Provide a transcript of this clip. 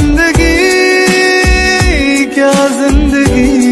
ज़िंदगी क्या ज़िंदगी?